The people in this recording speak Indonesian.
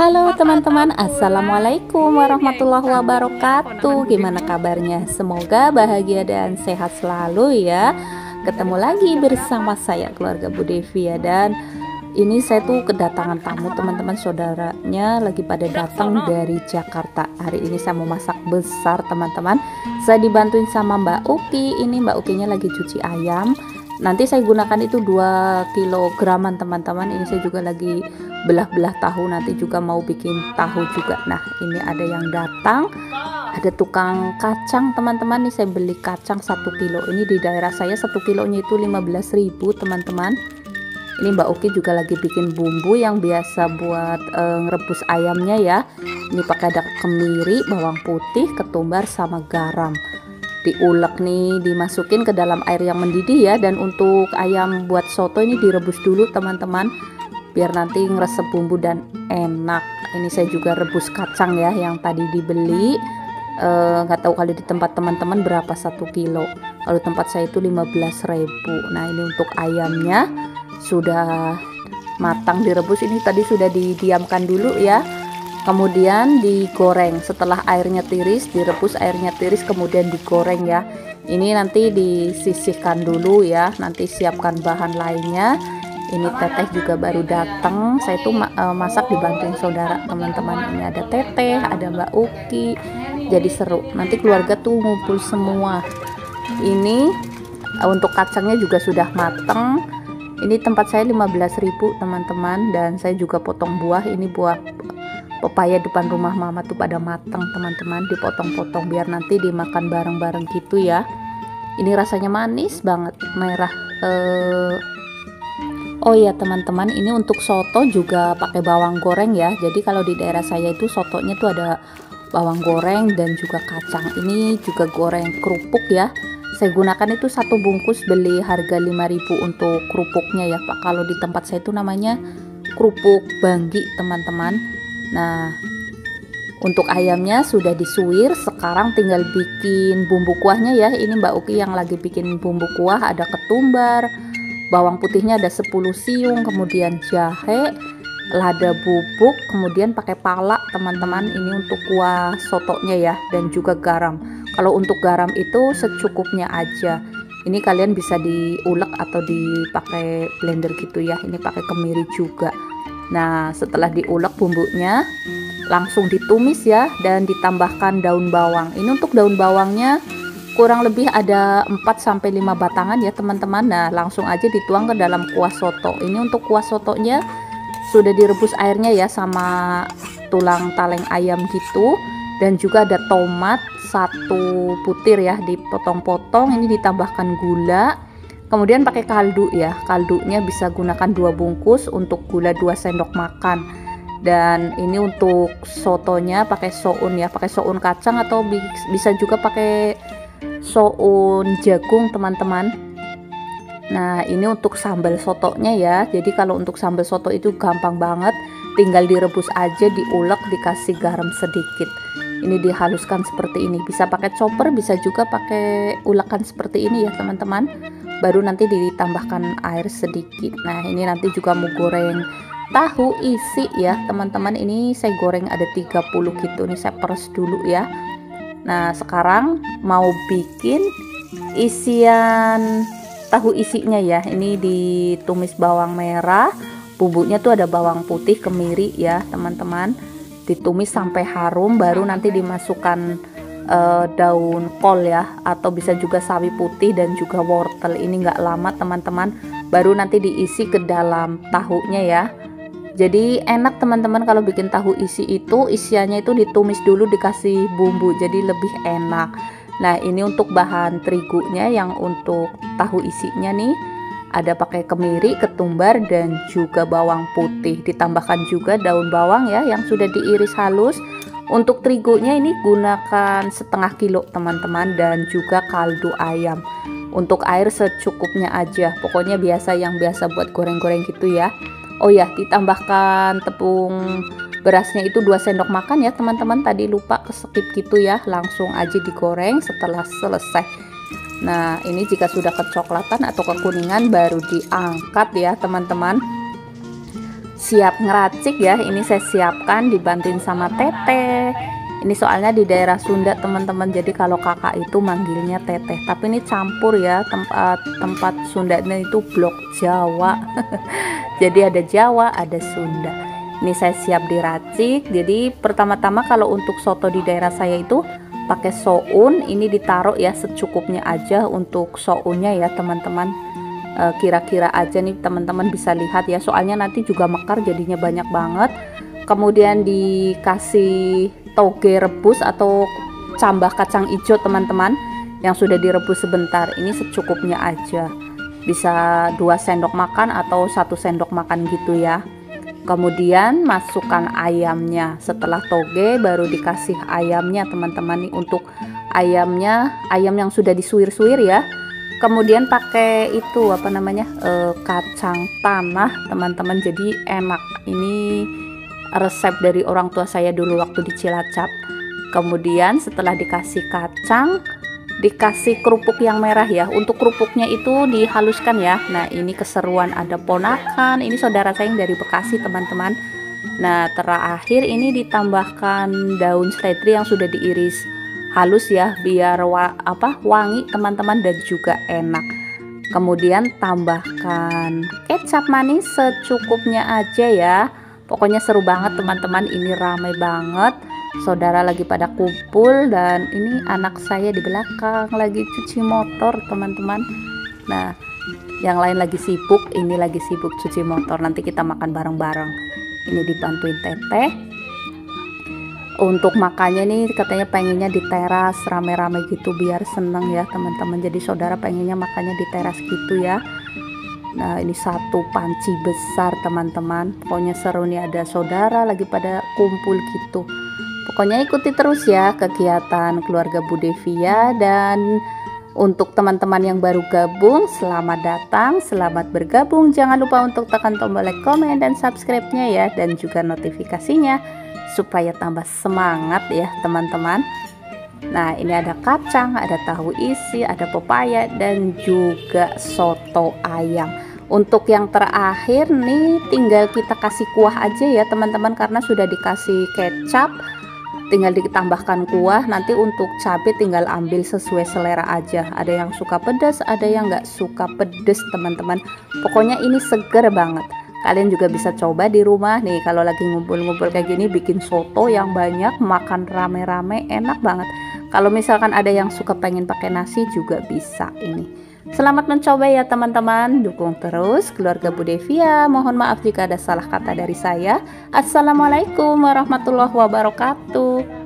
Halo teman-teman, Assalamualaikum warahmatullahi wabarakatuh. Gimana kabarnya? Semoga bahagia dan sehat selalu ya. Ketemu lagi bersama saya keluarga Bu Devi ya. Dan ini saya tuh kedatangan tamu teman-teman saudaranya lagi pada datang dari Jakarta. Hari ini saya mau masak besar teman-teman. Saya dibantuin sama Mbak Uki. Ini Mbak Ukinya lagi cuci ayam. Nanti saya gunakan itu 2 kilograman teman-teman. Ini saya juga lagi belah-belah tahu nanti juga mau bikin tahu juga. Nah ini ada yang datang. Ada tukang kacang teman-teman. Nih saya beli kacang satu kilo. Ini di daerah saya satu kilonya itu 15.000 teman-teman. Ini Mbak Uki juga lagi bikin bumbu yang biasa buat e, ngerebus ayamnya ya. Ini pakai ada kemiri bawang putih ketumbar sama garam. Diulek nih dimasukin ke dalam air yang mendidih ya. Dan untuk ayam buat soto ini direbus dulu teman-teman biar nanti ngeresep bumbu dan enak. Ini saya juga rebus kacang ya yang tadi dibeli. Eh, nggak uh, tahu kali di tempat teman-teman berapa satu kilo. Kalau tempat saya itu 15.000 nah ini untuk ayamnya. Sudah matang direbus. Ini tadi sudah didiamkan dulu ya. Kemudian digoreng. Setelah airnya tiris direbus airnya tiris kemudian digoreng ya. Ini nanti disisihkan dulu ya. Nanti siapkan bahan lainnya ini teteh juga baru datang saya tuh uh, masak dibantuin saudara teman-teman. Ini ada teteh ada mbak Uki. Jadi seru. Nanti keluarga tuh ngumpul semua. Ini uh, untuk kacangnya juga sudah mateng. Ini tempat saya 15.000 teman-teman. Dan saya juga potong buah. Ini buah pepaya depan rumah mama tuh pada matang teman-teman. Dipotong-potong biar nanti dimakan bareng-bareng gitu ya. Ini rasanya manis banget. Merah eh, oh ya teman-teman ini untuk soto juga pakai bawang goreng ya. Jadi kalau di daerah saya itu sotonya tuh ada bawang goreng dan juga kacang. Ini juga goreng kerupuk ya. Saya gunakan itu satu bungkus beli harga 5000 untuk kerupuknya ya Pak. Kalau di tempat saya itu namanya kerupuk banggi teman-teman. Nah, untuk ayamnya sudah disuir, sekarang tinggal bikin bumbu kuahnya ya. Ini Mbak Uki yang lagi bikin bumbu kuah, ada ketumbar, bawang putihnya ada 10 siung, kemudian jahe, lada bubuk, kemudian pakai pala teman-teman. Ini untuk kuah sotonya ya dan juga garam. Kalau untuk garam itu secukupnya aja. Ini kalian bisa diulek atau dipakai blender gitu ya. Ini pakai kemiri juga. Nah, setelah diulek bumbunya, langsung ditumis ya dan ditambahkan daun bawang. Ini untuk daun bawangnya kurang lebih ada 4 sampai 5 batangan ya, teman-teman. Nah, langsung aja dituang ke dalam kuah soto. Ini untuk kuah sotonya sudah direbus airnya ya sama tulang taleng ayam gitu. Dan juga ada tomat satu butir ya dipotong-potong. Ini ditambahkan gula. Kemudian pakai kaldu ya. Kaldunya bisa gunakan dua bungkus untuk gula 2 sendok makan. Dan ini untuk sotonya pakai soun ya pakai soun kacang atau bisa juga pakai soun jagung teman-teman. Nah ini untuk sambal sotonya ya. Jadi kalau untuk sambal soto itu gampang banget. Tinggal direbus aja diulek dikasih garam sedikit. Ini dihaluskan seperti ini. Bisa pakai chopper bisa juga pakai ulekan seperti ini ya teman-teman. Baru nanti ditambahkan air sedikit. Nah ini nanti juga mau goreng tahu isi ya teman-teman. Ini saya goreng ada 30 gitu. Nih saya peres dulu ya nah sekarang mau bikin isian tahu isinya ya. Ini ditumis bawang merah. Bumbunya tuh ada bawang putih kemiri ya teman-teman. Ditumis sampai harum baru nanti dimasukkan uh, daun kol ya atau bisa juga sawi putih dan juga wortel. Ini nggak lama teman-teman. Baru nanti diisi ke dalam tahunya ya jadi enak teman-teman kalau bikin tahu isi itu isiannya itu ditumis dulu dikasih bumbu jadi lebih enak nah ini untuk bahan terigunya yang untuk tahu isinya nih ada pakai kemiri, ketumbar dan juga bawang putih. Ditambahkan juga daun bawang ya yang sudah diiris halus. Untuk terigunya ini gunakan setengah kilo teman-teman dan juga kaldu ayam. Untuk air secukupnya aja. Pokoknya biasa yang biasa buat goreng-goreng gitu ya. Oh ya, ditambahkan tepung berasnya itu 2 sendok makan ya teman-teman. Tadi lupa keskip gitu ya. Langsung aja digoreng setelah selesai Nah, ini jika sudah kecoklatan atau kekuningan baru diangkat ya, teman-teman. Siap ngeracik ya. Ini saya siapkan dibantuin sama teteh ini soalnya di daerah Sunda teman-teman. Jadi kalau kakak itu manggilnya teteh tapi ini campur ya tempat tempat Sundanya itu blok Jawa. Jadi ada Jawa ada Sunda. Ini saya siap diracik. Jadi pertama-tama kalau untuk soto di daerah saya itu pakai soun. Ini ditaruh ya secukupnya aja untuk sounnya ya teman-teman Eh, kira-kira aja nih teman-teman bisa lihat ya. Soalnya nanti juga mekar jadinya banyak banget. Kemudian dikasih toge rebus atau cambah kacang hijau teman-teman yang sudah direbus sebentar. Ini secukupnya aja. Bisa dua sendok makan atau satu sendok makan gitu ya. Kemudian masukkan ayamnya. Setelah toge baru dikasih ayamnya teman-teman nih untuk ayamnya ayam yang sudah disuir-suir ya kemudian pakai itu apa namanya e, kacang tanah teman-teman. Jadi enak. Ini resep dari orang tua saya dulu waktu di Cilacap. Kemudian setelah dikasih kacang dikasih kerupuk yang merah ya. Untuk kerupuknya itu dihaluskan ya. Nah ini keseruan. Ada ponakan. Ini saudara saya yang dari Bekasi teman-teman. Nah terakhir ini ditambahkan daun seledri yang sudah diiris halus ya biar wa, apa wangi teman-teman dan juga enak. Kemudian tambahkan kecap manis secukupnya aja ya. Pokoknya seru banget teman-teman. Ini ramai banget. Saudara lagi pada kumpul dan ini anak saya di belakang lagi cuci motor teman-teman. Nah yang lain lagi sibuk ini lagi sibuk cuci motor. Nanti kita makan bareng-bareng. Ini dibantuin teteh untuk makannya nih katanya pengennya di teras rame-rame gitu biar seneng ya teman-teman. Jadi saudara pengennya makannya di teras gitu ya. Nah ini satu panci besar teman-teman. Pokoknya seru nih ada saudara lagi pada kumpul gitu. Pokoknya ikuti terus ya kegiatan keluarga Bu Devia. Dan untuk teman-teman yang baru gabung, selamat datang, selamat bergabung. Jangan lupa untuk tekan tombol like, komen, dan subscribe-nya ya, dan juga notifikasinya supaya tambah semangat ya teman-teman. Nah ini ada kacang, ada tahu isi, ada pepaya dan juga soto ayam. Untuk yang terakhir nih tinggal kita kasih kuah aja ya teman-teman Karena sudah dikasih kecap. Tinggal ditambahkan kuah nanti untuk cabai tinggal ambil sesuai selera aja. Ada yang suka pedas ada yang nggak suka pedas teman-teman. Pokoknya ini seger banget kalian juga bisa coba di rumah nih kalau lagi ngumpul-ngumpul kayak gini bikin soto yang banyak makan rame-rame enak banget. Kalau misalkan ada yang suka pengen pakai nasi juga bisa ini. Selamat mencoba ya teman-teman. Dukung terus keluarga Bu Devia. Mohon maaf jika ada salah kata dari saya. Assalamualaikum warahmatullahi wabarakatuh